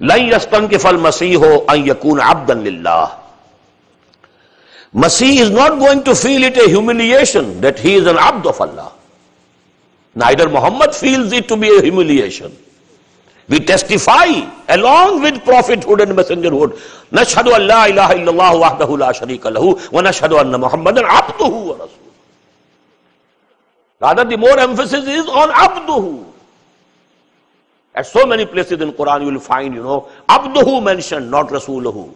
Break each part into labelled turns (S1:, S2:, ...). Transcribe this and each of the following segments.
S1: لئی استن کے فل مسیح یقون ابدن اللہ Masih is not going to feel it a humiliation that he is an Abdul of Allah neither Muhammad feels it to be a humiliation we testify along with along hood prophethood and messengerhood. نشهد ان لا اله الا الله وحده لا شريك له ونشهد ان محمدا عبده ورسوله. Rather the more emphasis is on عبده. At so many places in Quran you will find, you know, abduhu mentioned, not rasuluhu.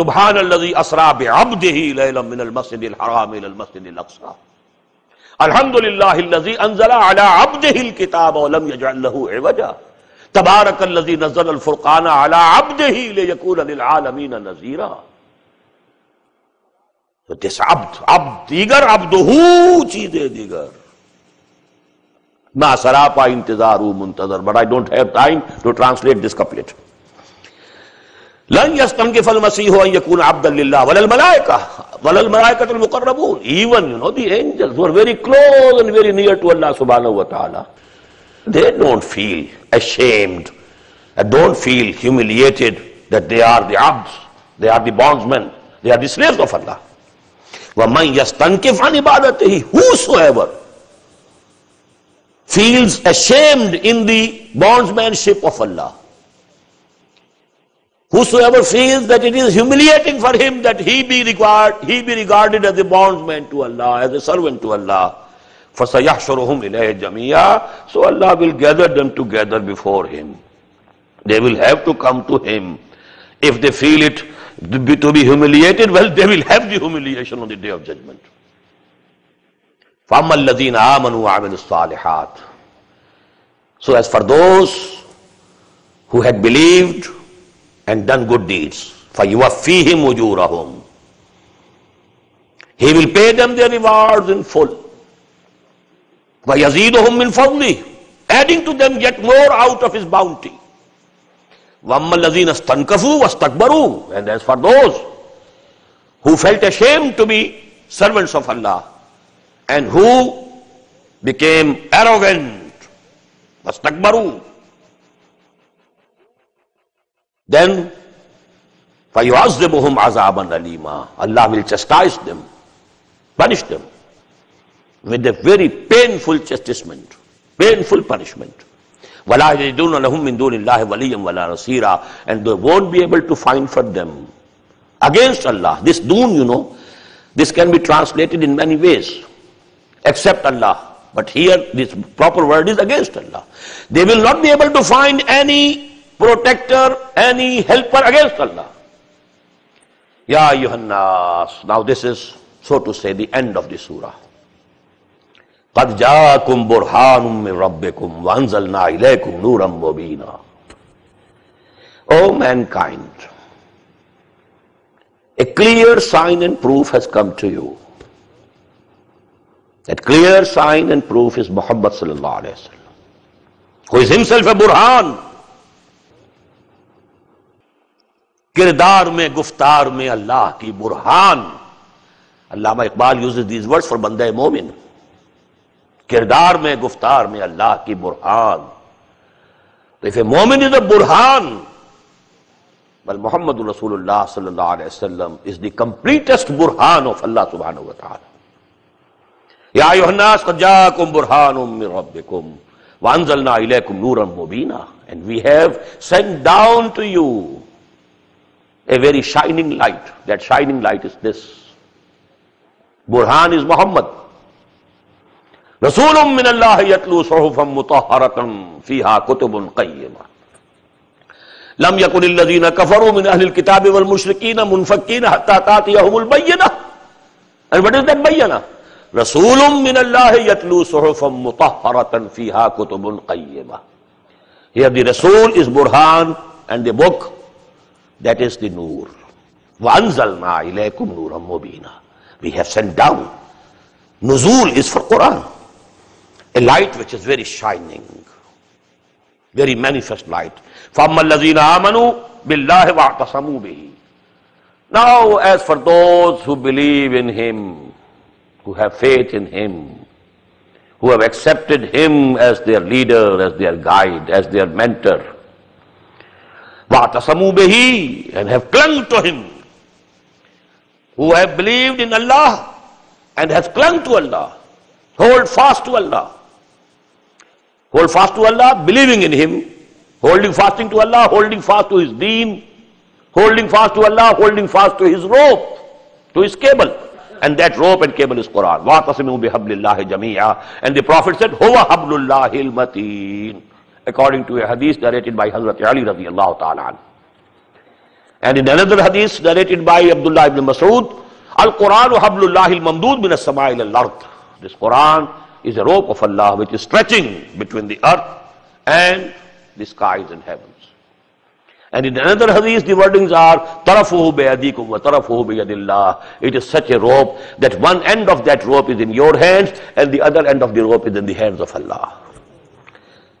S1: سبحان الذي اسرا بعبده ليلا من المسجد الحرام الى المسجد الاقصى الحمد لله الذي انزل على عبده الكتاب ولم يجعل له عوجا تبارك الذي نزل الفرقان على عبده ليكون للعالمين نذيرا So this abd, abd دیگر عبدہو چیزیں دیگر ما سراپا انتظار او منتظر but I don't have time to translate this couplet لن یستنقف المسیح ان یکون عبد للہ ولل ملائکہ ولل ملائکہ المقربون even you know the angels were very close and very near to Allah سبحانہ و تعالی they don't feel ashamed don't feel humiliated that they are the Abdul they are the bondsmen they are the slaves of Allah ومن یستنقف عن عبادتہ he whosoever feels ashamed in the bondmanship of Allah Whosoever feels that it is humiliating for him that he be required, he be regarded as a bondsman to Allah, as a servant to Allah, فَسَيَحْشُرُهُمْ إِلَيْهِ جَمِيعًا So Allah will gather them together before him. They will have to come to him. If they feel it to be humiliated, well, they will have the humiliation on the day of judgment. فَأَمَّا الَّذِينَ آمَنُوا وَعَمِلُوا الصَّالِحَاتِ So as for those who had believed and done good deeds. فَيُوَفِّيهِمْ أُجُورَهُمْ He will pay them their rewards in full. وَيَزِيدُهُمْ مِنْ فَضْلِهِ Adding to them yet more out of His bounty. وَأَمَّا الَّذِينَ اسْتَنْكَفُوا وَاسْتَكْبَرُوا And as for those who felt ashamed to be servants of Allah and who became arrogant مستقبرو then فیوز دم عذاب علیما Allah will chastise them punish them with a very painful chastisement painful punishment ولا يجدون لهم من دون الله وليا ولا نصيرا. And they won't be able to find for them against Allah. This dun you know this can be translated in many ways. except Allah. But here, this proper word is against Allah. They will not be able to find any protector, any helper against Allah. Ya Yuhannas. Now this is, so to say, the end of the surah. قد جاءكم برهان من ربكم وانزلنا إليكم نورا مبينا O mankind, a clear sign and proof has come to you. That clear sign and proof is Muhammad sallallahu alayhi wa who is himself a برہان کردار میں گفتار میں اللہ کی برہان Allama Iqbal uses these words for بندہ مومن کردار میں گفتار میں اللہ کی برہان تو اف اے مومن از اے برہان بل محمد رسول اللہ صلی اللہ علیہ وسلم از دی کمپلیٹسٹ برہان آف اللہ سبحانہ و تعالی یا یوحناس قد جاءکم برهان من ربکم وانزلنا الیکم نورا مبینا and we have sent down to you a very shining light that shining light is this Burhan is Muhammad رسول من اللہ یتلو صحفا مطہرتا فیہا کتب قیمہ لم يكن الذين كفروا من اهل الكتاب والمشركين منفكين حتى تاتيهم البينه and what is that بینہ رسول من الله يتلو صحفا مطهرة فيها كتب قيمة Here the Rasul is Burhan and the book that is the Noor. وَأَنزَلْنَا إِلَيْكُمْ نُورًا مُبِينًا We have sent down. Nuzul is for Quran. A light which is very shining. Very manifest light. فَأَمَّا الَّذِينَ آمَنُوا بِاللَّهِ وَاعْتَصَمُوا بِهِ Now as for those who believe in Him, who have faith in Him, who have accepted Him as their leader, as their guide, as their mentor, وَاعْتَصَمُوا بِهِ and have clung to him. Who have believed in Allah and have clung to Allah. Hold fast to Allah. Hold fast to Allah, believing in Him. Holding fasting to Allah, holding fast to His deen. Holding fast to Allah, holding fast to His rope, to His cable. And that rope and cable is Quran. وَاعْتَصِمُوا بِحَبْلِ اللَّهِ جَمِيعًا And the Prophet said, هُوَ حَبْلُ اللَّهِ الْمَتِينَ According to a hadith narrated by Hazrat Ali رضي radiallahu ta'ala. And in another hadith narrated by Abdullah ibn Mas'ud, Al-Quran hablullah al-mamdud min as-sama' al-ard. This Quran is a rope of Allah which is stretching between the earth and the skies and heavens. And in another hadith, the wordings are, tarafuhu bayadikum wa tarafuhu bayadillah. It is such a rope that one end of that rope is in your hands and the other end of the rope is in the hands of Allah.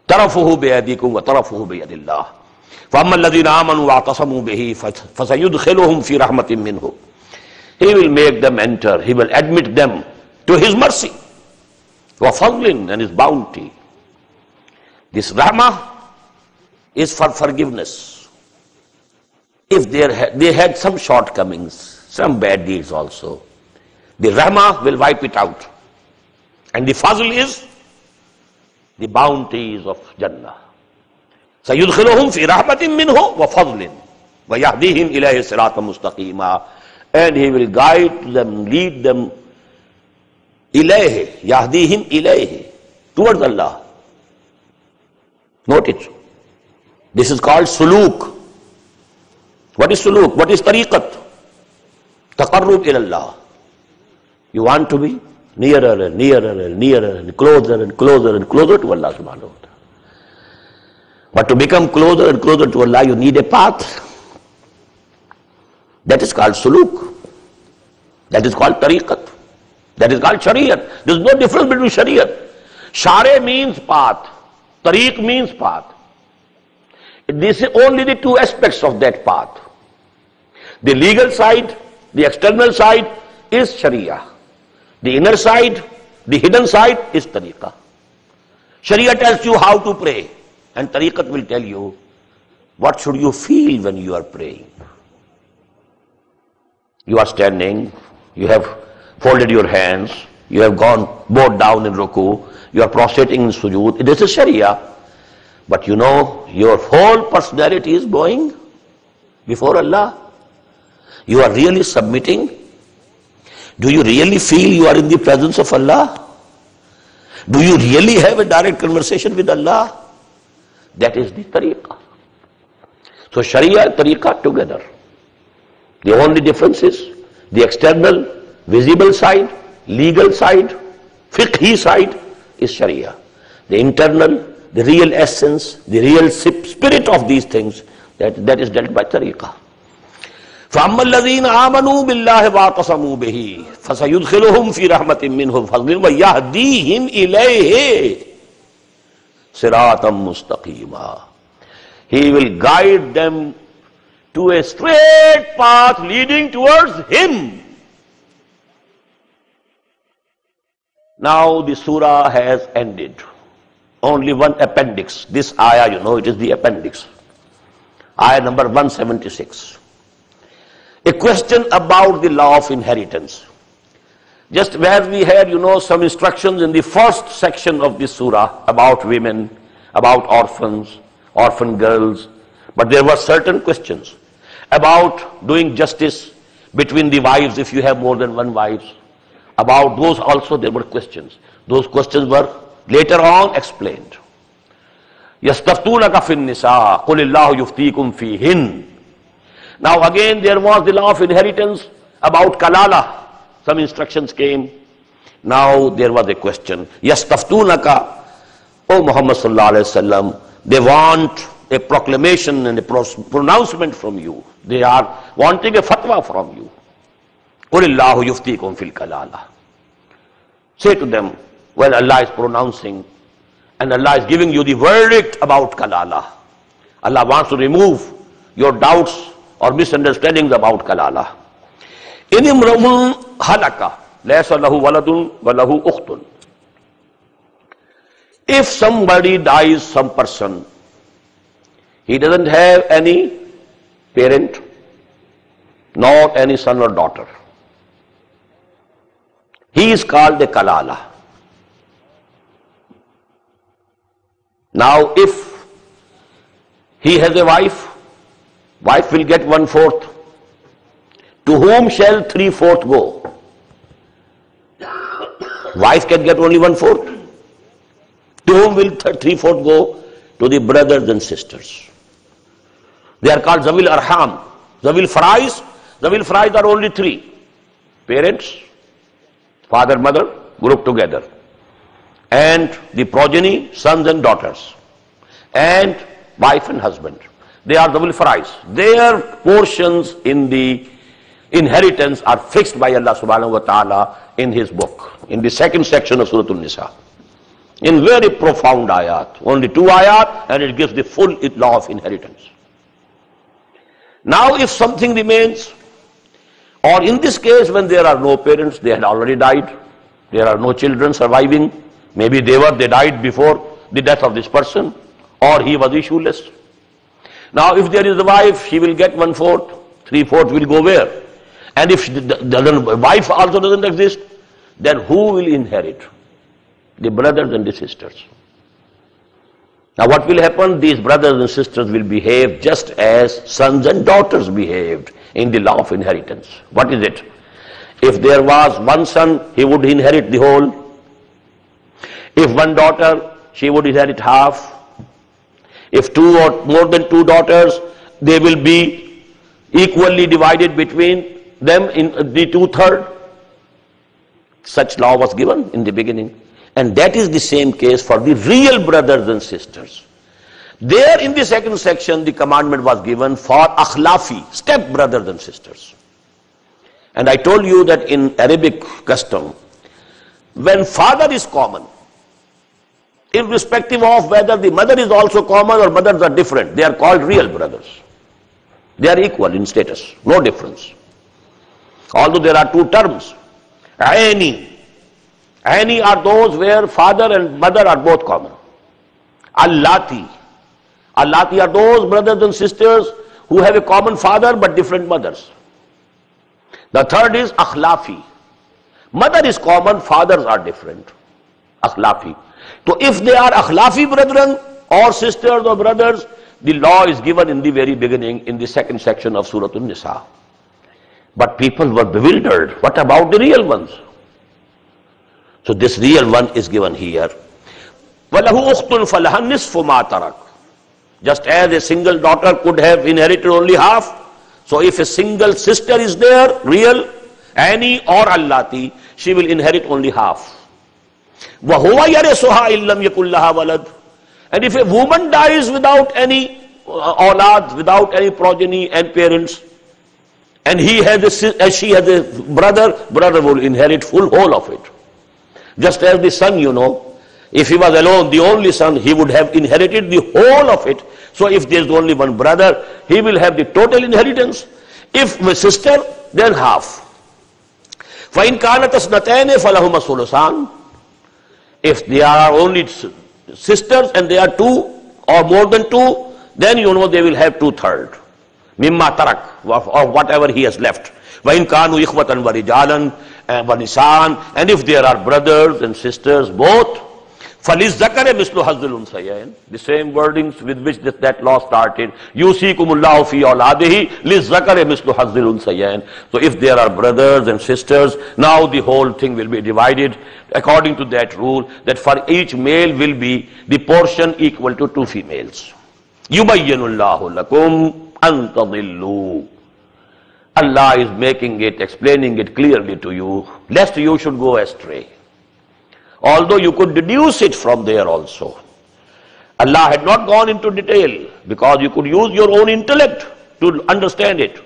S1: Tarafuhu bayadikum wa tarafuhu bayadillah. فَأَمَّا الَّذِينَ آمَنُوا وَاعْتَصَمُوا بِهِ فَسَيُدْخِلُهُمْ فِي رَحْمَةٍ مِّنْهُ He will make them enter. He will admit them to His mercy. وَفَضْلٍ and His bounty. This rahmah is for forgiveness. If they had some shortcomings, some bad deeds also, the rahmah will wipe it out. And the fazl is the bounties of Jannah. سيدخلهم في رحمة منه وفضل ويهديهم إليه صراط مستقيما and he will guide them, lead them إليه يهديهم إليه towards Allah. Note it. This is called suluk. What is suluk? What is tariqat? Taqarrub ilallah. You want to be nearer and nearer and nearer and closer and closer and closer to Allah subhanahu wa ta'ala. But to become closer and closer to Allah, you need a path. That is called suluk. That is called tariqat. That is called shariat. There is no difference between shariat. Share means path. Tariq means path. This is only the two aspects of that path. The legal side, the external side is sharia. The inner side, the hidden side is tariqah. Sharia tells you how to pray. And tariqat will tell you what should you feel when you are praying. You are standing, you have folded your hands, you have gone bowed down in ruku, you are prostrating in sujood. This is sharia. But you know, your whole personality is bowing before Allah. You are really submitting. Do you really feel you are in the presence of Allah? Do you really have a direct conversation with Allah? That is the tariqah. So Sharia and tariqah together. The only difference is the external, visible side, legal side, fiqhi side is Sharia. The internal, the real essence, the real spirit of these things, that, that is dealt by tariqah. فَأَمَّا الَّذِينَ آمَنُوا بِاللَّهِ وَاعْتَصَمُوا بِهِ فَسَيُدْخِلُهُمْ فِي رَحْمَةٍ مِّنْهُ فَضْلٍ وَيَهْدِيهِمْ إِلَيْهِ siratam mustaqima. He will guide them to a straight path leading towards Him. Now the surah has ended. Only one appendix. This ayah, you know, it is the appendix. Ayah number 176. A question about the law of inheritance. Just where we had, you know, some instructions in the first section of this surah about women, about orphans, orphan girls, but there were certain questions about doing justice between the wives if you have more than one wife. About those also there were questions. Those questions were later on explained یستفتون کا فن نسا قل اللہ یفتیکم فی ہن now again there was the law of inheritance about کلالہ some instructions came now there was a question یستفتون کا O Muhammad صلی اللہ علیہ وسلم they want a proclamation and a pronouncement from you they are wanting a فتوا from you قل اللہ یفتیکم فی الکلالا say to them when Allah is pronouncing and Allah is giving you the verdict about kalala. Allah wants to remove your doubts or misunderstandings about kalala. In imramun halaka, lahu waladun wa lahu ukhtun. If somebody dies, some person, he doesn't have any parent, not any son or daughter. He is called a kalala. Now, if he has a wife, wife will get one fourth. To whom shall three fourth go? Wife can get only one fourth. To whom will three fourth go? To the brothers and sisters. They are called Zawil Arham. Zawil Farais. Zawil Farais are only three. Parents, father, mother, group together. And the progeny, sons and daughters. And wife and husband. They are Zawil Farais. Their portions in the inheritance are fixed by Allah subhanahu wa ta'ala in his book, in the second section of Surah Al-Nisa. In very profound ayat. Only two ayat and it gives the full law of inheritance. Now if something remains, or in this case when there are no parents, they had already died, there are no children surviving, maybe they were, they died before the death of this person, or he was issueless. Now if there is a wife, she will get one fourth, three fourth will go where? And if the wife also doesn't exist, then who will inherit? The brothers and the sisters. Now what will happen? These brothers and sisters will behave just as sons and daughters behaved in the law of inheritance. What is it? If there was one son, he would inherit the whole. If one daughter, she would inherit half. If two or more than two daughters, they will be equally divided between them in the two-third. Such law was given in the beginning. And that is the same case for the real brothers and sisters. There in the second section, the commandment was given for akhlafi, step brothers and sisters. And I told you that in Arabic custom, when father is common, irrespective of whether the mother is also common or mothers are different, they are called real brothers. They are equal in status, no difference. Although there are two terms, aini any are those where father and mother are both common. Allati. Allati are those brothers and sisters who have a common father but different mothers. The third is akhlafi. Mother is common, fathers are different. Akhlafi. تو if they are اخلافی brethren or sisters or brothers the law is given in the very beginning in the second section of سورت النساء but people were bewildered what about the real ones so this real one is given here وَلَهُ أُخْتٌ فَلَهَا نِصْفُ مَا تَرَكْ. Just as a single daughter could have inherited only half, so if a single sister is there, real, any or allati, she will inherit only half. وہ ہوا یار سہا علم یق اللہ ولد and if a woman dies without any اولاد without any progeny and parents and he has she has a brother brother will inherit full whole of it just as the son you know if he was alone the only son he would have inherited the whole of it so if there is only one brother, he will have the total inheritance. If a sister, then half. فَإِنْ كَانَتَ اسْنَتَيْنِ فَلَهُمَ الثُّلُثَانِ If they are only sisters and they are two or more than two, then you know they will have two-third. Mimma tarak, or whatever he has left. وَإِنْ كَانُوا إِخْوَةً وَرِجَالًا وَنِسَانِ And if there are brothers and sisters, both, فلیز زکر مثل حضل الانسیین the same wordings with which this that law started یوسیکم اللہ فی اولادہ للذکر مثل حظ الانسیین so if there are brothers and sisters now the whole thing will be divided according to that rule that for each male will be the portion equal to two females یبین اللہ لکم ان اللہ is making it, explaining it clearly to you, lest you should go astray. Although you could deduce it from there also. Allah had not gone into detail because you could use your own intellect to understand it.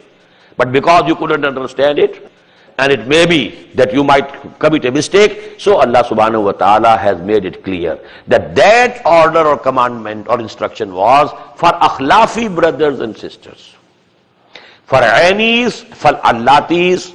S1: But because you couldn't understand it, and it may be that you might commit a mistake, so Allah subhanahu wa ta'ala has made it clear that that order or commandment or instruction was for akhlafi brothers and sisters. For Anis, for Allatis,